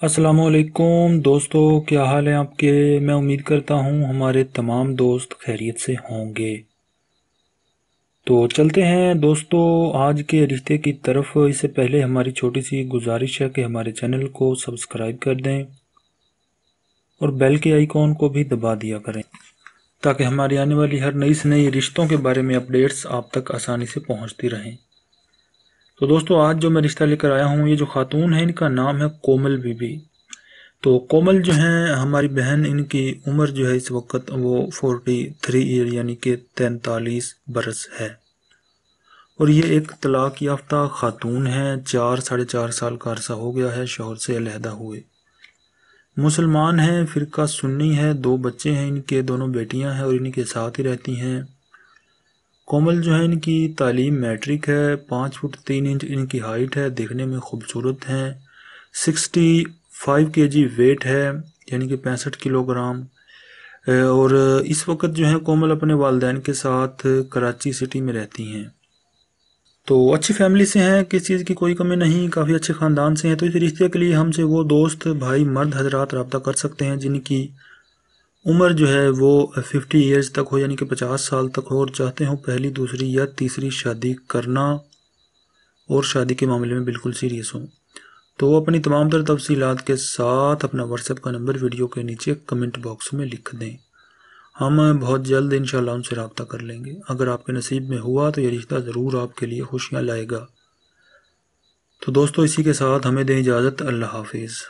असलकुम दोस्तों, क्या हाल है आपके? मैं उम्मीद करता हूँ हमारे तमाम दोस्त खैरियत से होंगे। तो चलते हैं दोस्तों, आज के रिश्ते की तरफ़। इससे पहले हमारी छोटी सी गुजारिश है कि हमारे चैनल को सब्सक्राइब कर दें और बेल के आइकॉन को भी दबा दिया करें, ताकि हमारी आने वाली हर नई से नई रिश्तों के बारे में अपडेट्स आप तक आसानी से पहुँचती रहें। तो दोस्तों, आज जो मैं रिश्ता लेकर आया हूँ, ये जो खातून है, इनका नाम है कोमल बीबी। तो कोमल जो है, हमारी बहन, इनकी उम्र जो है इस वक्त, वो फोर्टी थ्री ईयर यानी कि तैंतालीस बरस है। और ये एक तलाक याफ्ता खातून है, चार, साढ़े चार साल का अरसा हो गया है, शोहर से अलहदा हुए। मुसलमान हैं, फ़िरका सुन्नी है, दो बच्चे हैं, इनके दोनों बेटियाँ हैं और इनके साथ ही रहती हैं। कोमल जो है इनकी तालीम मैट्रिक है, पाँच फुट तीन इंच इनकी हाइट है, देखने में खूबसूरत हैं। सिक्सटी फाइव के जी वेट है, यानी कि पैंसठ किलोग्राम। और इस वक्त जो है कोमल अपने वालदेन के साथ कराची सिटी में रहती हैं। तो अच्छी फैमिली से हैं, किस चीज़ की कोई कमी नहीं, काफ़ी अच्छे ख़ानदान से हैं। तो इस रिश्ते के लिए हमसे वो दोस्त, भाई मर्द हजरात, रबता कर सकते हैं, जिनकी उम्र जो है वो फिफ्टी ईयर्स तक हो, यानी कि पचास साल तक हो, और चाहते हो पहली, दूसरी या तीसरी शादी करना, और शादी के मामले में बिल्कुल सीरियस हो। तो अपनी तमाम तर तफसीत के साथ अपना व्हाट्सएप का नंबर वीडियो के नीचे कमेंट बॉक्स में लिख दें। हम बहुत जल्द इन उनसे रबता कर लेंगे। अगर आपके नसीब में हुआ तो ये रिश्ता ज़रूर आपके लिए खुशियाँ लाएगा। तो दोस्तों, इसी के साथ हमें दें इजाज़त। अल्लाह हाफिज़।